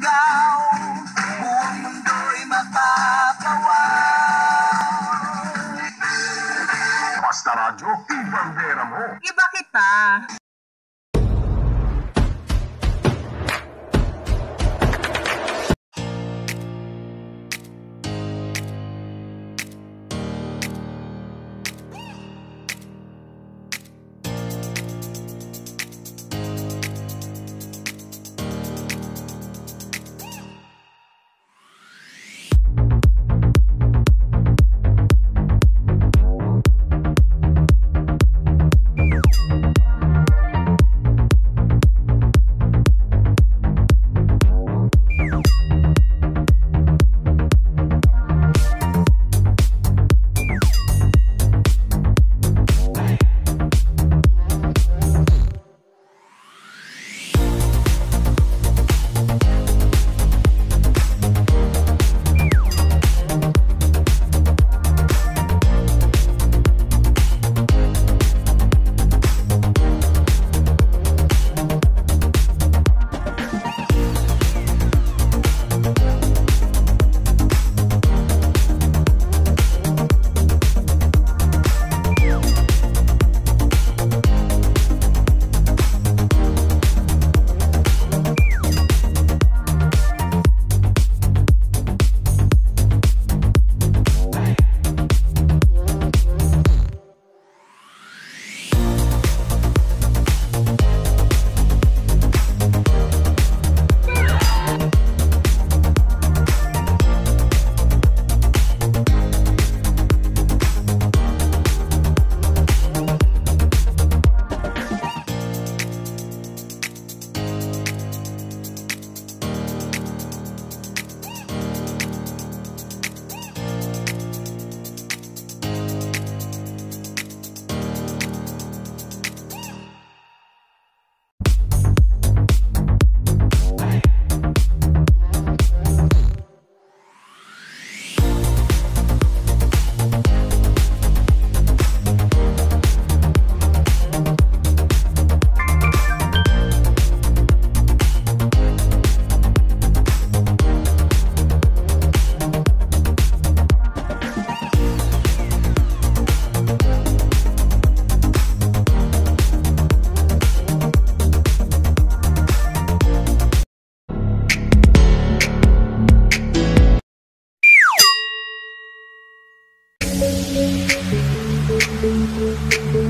sumigaw Buong mundo'y mapapawaw Basta radyo, ibang mo. Iba kita. Thank you.